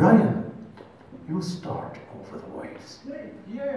Brian, you start over the waves. Yeah.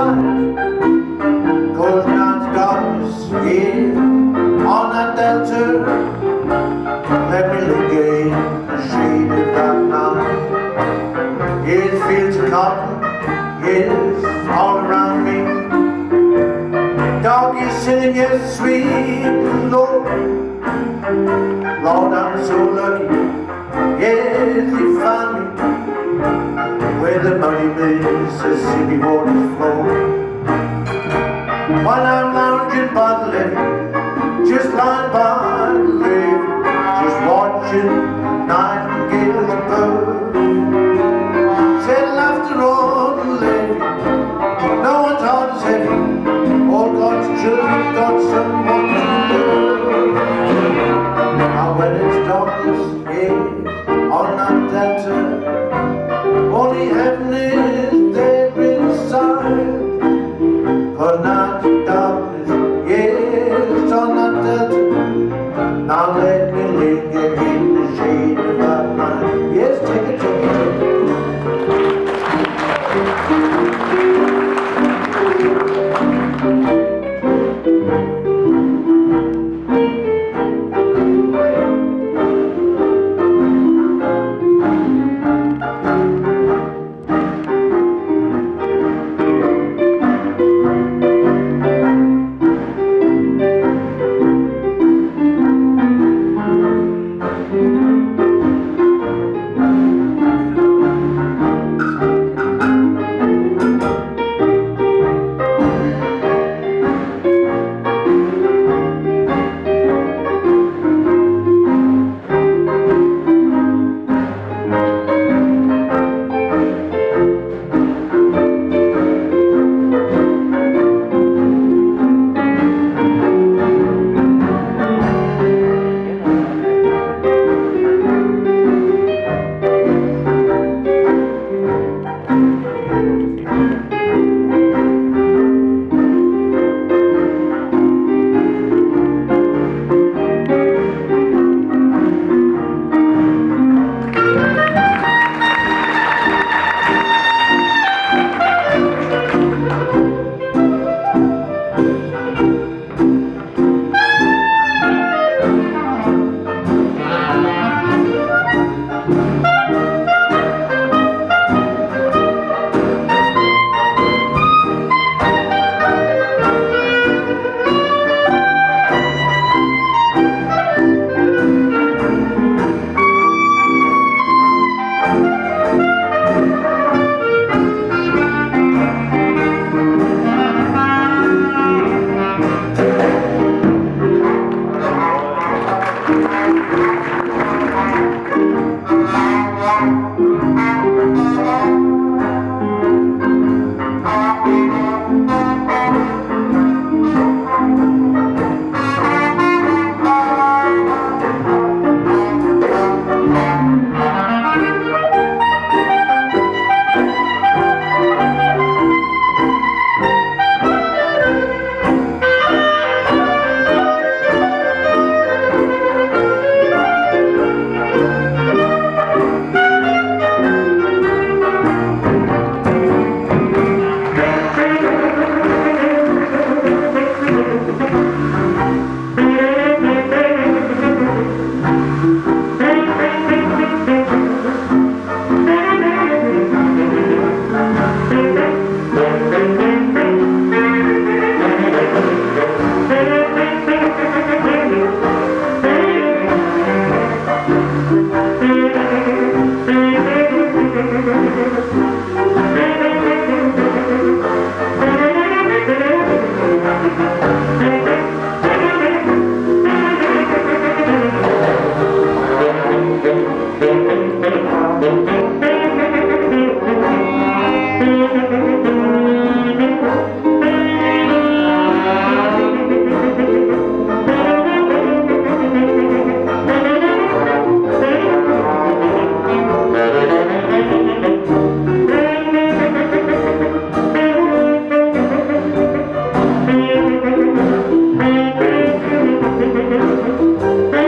sun. While I'm lounging by the lake Just lying by. Música